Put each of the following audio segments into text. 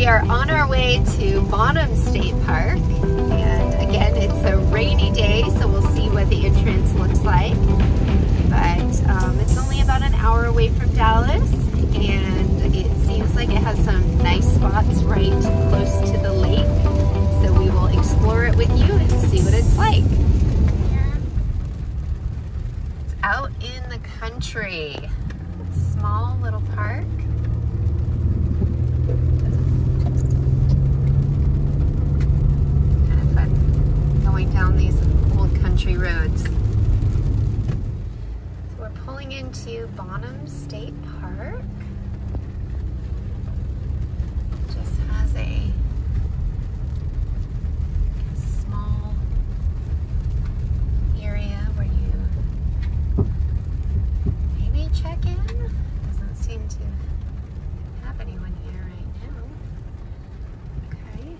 We are on our way to Bonham State Park. And again, it's a rainy day, so we'll see what the entrance looks like. But um, it's only about an hour away from Dallas, and it seems like it has some nice spots right close to the lake. So we will explore it with you and see what it's like. It's out in the country. Small little park. Kind of fun going down these old country roads. So we're pulling into Bonham State Park. Just has a small area where you maybe check in. Doesn't seem to have anyone here right now. Okay.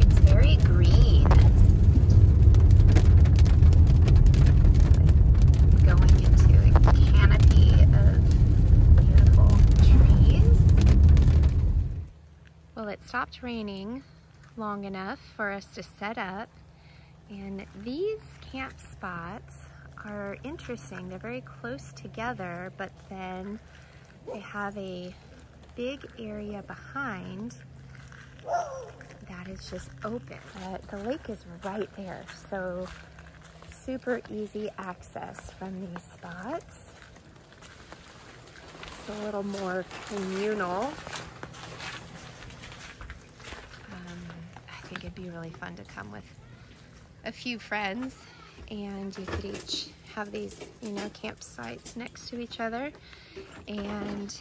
It's very green. Going into a canopy of beautiful trees. Well, it stopped raining long enough for us to set up. And these camp spots are interesting. They're very close together, but then they have a big area behind that is just open. Uh, the lake is right there, so super easy access from these spots. It's a little more communal. Um, I think it'd be really fun to come with a few friends and you could each have these, you know, campsites next to each other and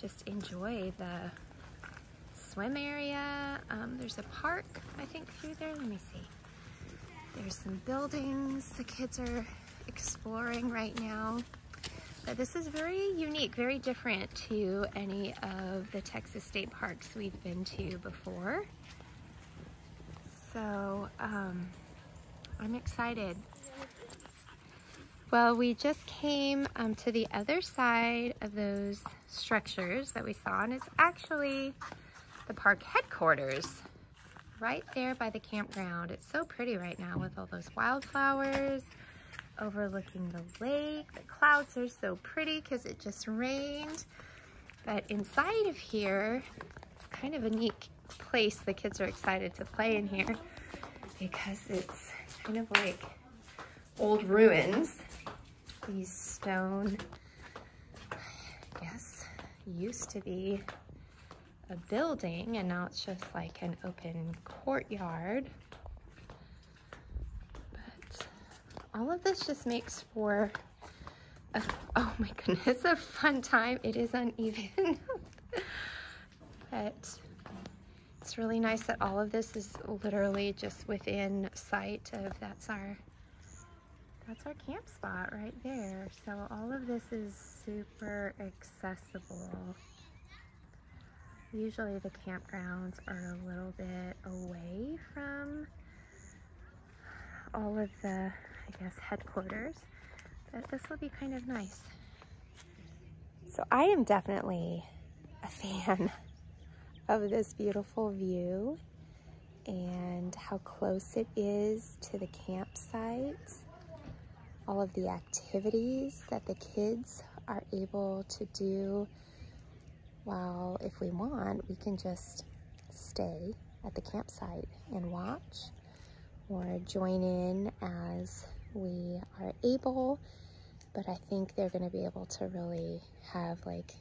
just enjoy the swim area. Um, there's a park, I think, through there. Let me see. There's some buildings the kids are exploring right now. But this is very unique, very different to any of the Texas state parks we've been to before. So um, I'm excited. Well, we just came um, to the other side of those structures that we saw, and it's actually the park headquarters right there by the campground. It's so pretty right now with all those wildflowers overlooking the lake. The clouds are so pretty because it just rained. But inside of here, it's kind of a neat place. The kids are excited to play in here because it's kind of like old ruins. These stone, I guess, used to be a building and now it's just like an open courtyard. But all of this just makes for a, oh my goodness, a fun time. It is uneven, but it's really nice that all of this is literally just within sight of, that's our, that's our camp spot right there. So all of this is super accessible. Usually the campgrounds are a little bit away from all of the, I guess, headquarters, but this will be kind of nice. So I am definitely a fan of this beautiful view and how close it is to the campsite. All of the activities that the kids are able to do while if we want, we can just stay at the campsite and watch or join in as we are able. But I think they're going to be able to really have like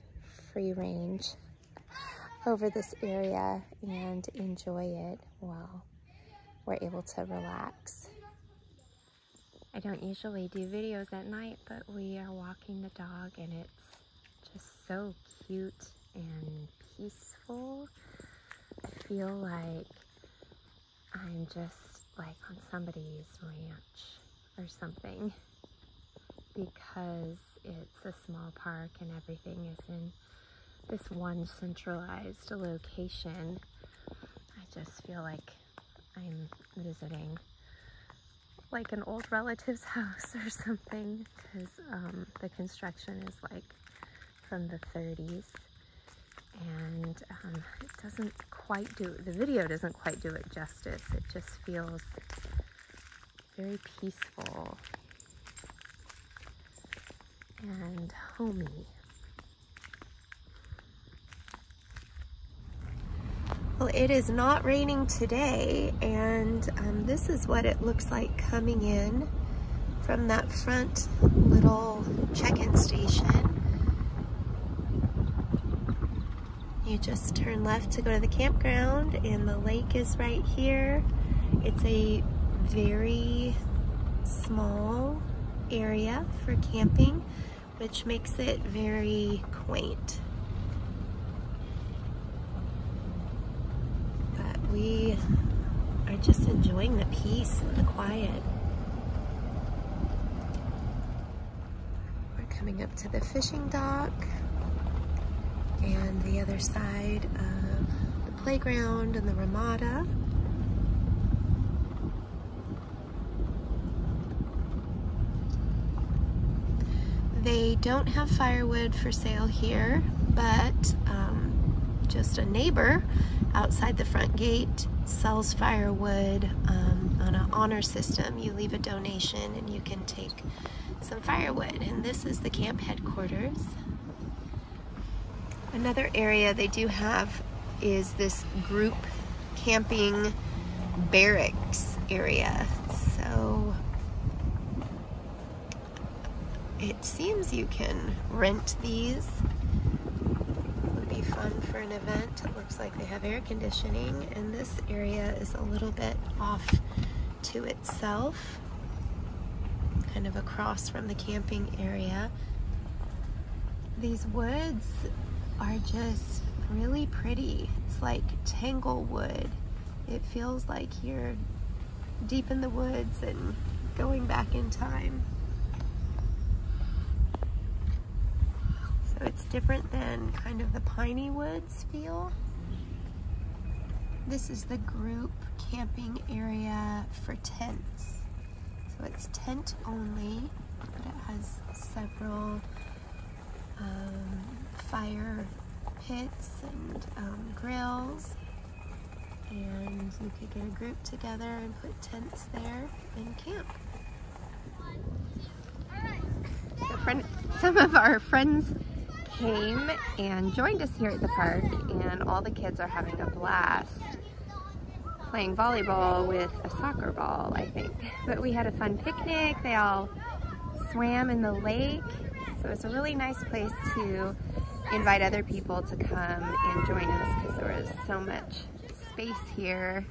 free range over this area and enjoy it while we're able to relax. I don't usually do videos at night, but we are walking the dog and it's just so cute and peaceful. I feel like I'm just like on somebody's ranch or something because it's a small park and everything is in this one centralized location. I just feel like I'm visiting like an old relative's house or something because um, the construction is like from the 30s and um, it doesn't quite do the video doesn't quite do it justice. It just feels very peaceful. And homey well it is not raining today and um, this is what it looks like coming in from that front little check-in station You just turn left to go to the campground and the lake is right here. It's a very small area for camping, which makes it very quaint. But we are just enjoying the peace and the quiet. We're coming up to the fishing dock and the other side of the playground and the Ramada. They don't have firewood for sale here, but um, just a neighbor outside the front gate sells firewood um, on an honor system. You leave a donation and you can take some firewood. And this is the camp headquarters. Another area they do have is this group camping barracks area. So it seems you can rent these. It would be fun for an event. It looks like they have air conditioning and this area is a little bit off to itself, kind of across from the camping area. These woods are just really pretty. It's like tanglewood. It feels like you're deep in the woods and going back in time. So it's different than kind of the piney woods feel. This is the group camping area for tents. So it's tent only, but it has several um, fire pits and um, grills and you could get a group together and put tents there and camp. So friend, some of our friends came and joined us here at the park and all the kids are having a blast playing volleyball with a soccer ball, I think. But we had a fun picnic. They all swam in the lake. So it's a really nice place to invite other people to come and join us because there was so much space here,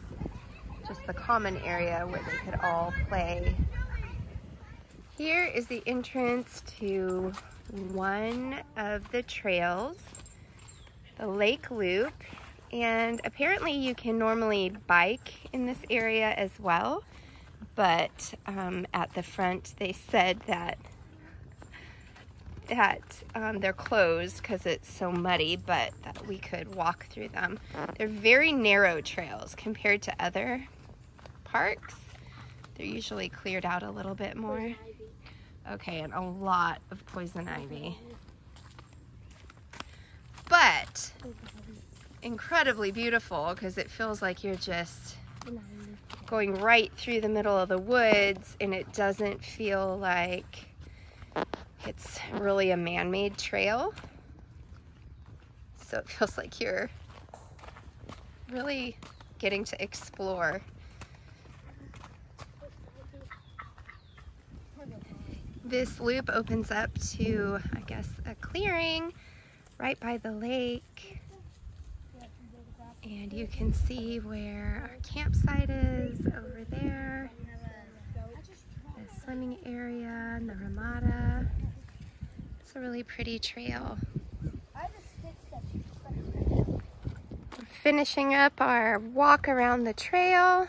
just the common area where they could all play. Here is the entrance to one of the trails, the Lake Loop, and apparently you can normally bike in this area as well, but um, at the front they said that that um, they're closed because it's so muddy, but that we could walk through them. They're very narrow trails compared to other parks. They're usually cleared out a little bit more. Okay, and a lot of poison ivy. But incredibly beautiful because it feels like you're just going right through the middle of the woods and it doesn't feel like it's really a man-made trail. So it feels like you're really getting to explore. This loop opens up to, I guess, a clearing right by the lake. And you can see where our campsite is over there. The swimming area and the Ramada. It's a really pretty trail. We're finishing up our walk around the trail.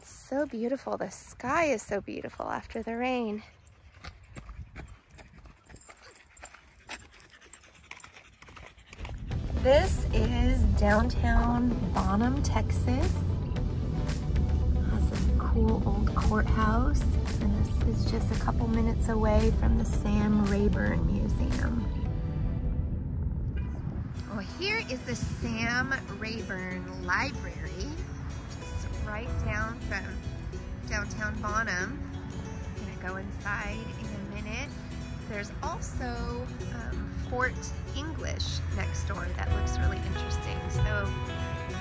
It's so beautiful. The sky is so beautiful after the rain. This is downtown Bonham, Texas. Has a cool old courthouse. And this is just a couple minutes away from the Sam Rayburn Museum. Well, here is the Sam Rayburn Library, right down from downtown Bonham. I'm gonna go inside in a minute. There's also um, Fort Inglish next door that looks really interesting. So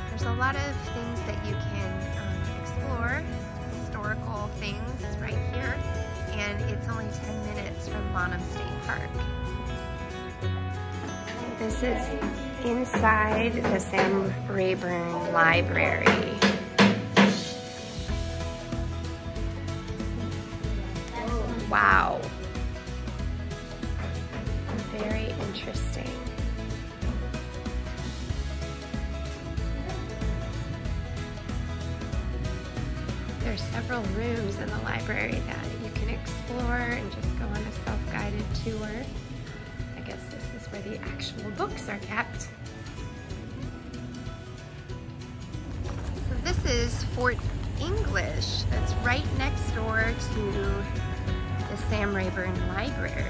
there's a lot of things that you can um, explore, historical things right here, and it's only 10 minutes from Bonham State Park. This is inside the Sam Rayburn Library. There's several rooms in the library that you can explore and just go on a self-guided tour. I guess this is where the actual books are kept. So this is Fort Inglish that's right next door to the Sam Rayburn Library.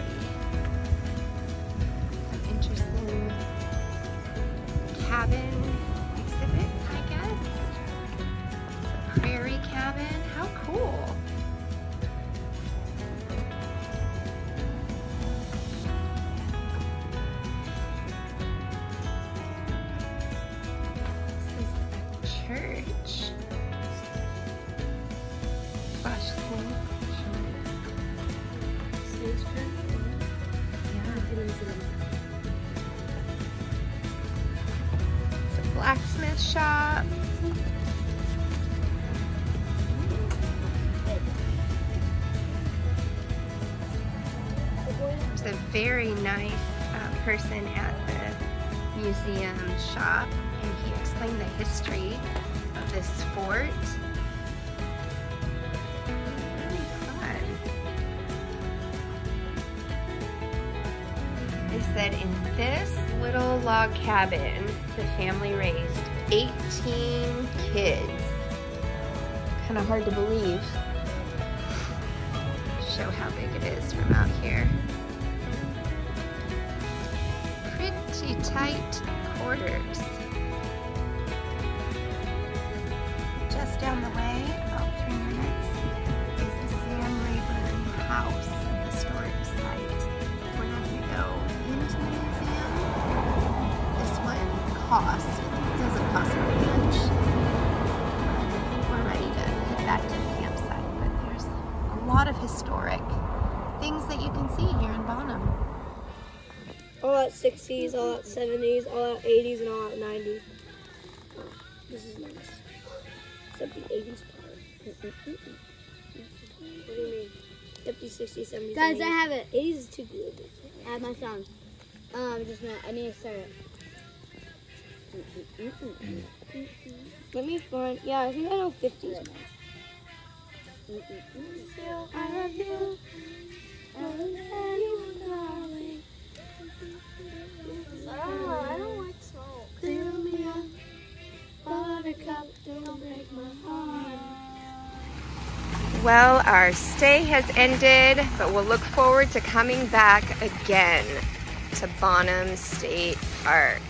Shop. There's a very nice uh, person at the museum shop, and he explained the history of this fort. Really fun. Said in this little log cabin, the family raised 18 kids. Kind of hard to believe. Show how big it is from out here. Pretty tight quarters. Just down the way, about three minutes, is the Sam Rayburn House, that you can see here in Bonham. All at 60s, all at 70s, all at 80s, and all at 90s. Oh, this is nice. Except the 80s part. What do you mean? 50s, 60s, 70s. Guys, and I have it. 80s is too good. I have my song. Um, just a minute. I need to start it. Let me find. Yeah, I think I know 50s. I love you. Well, our stay has ended, but we'll look forward to coming back again to Bonham State Park.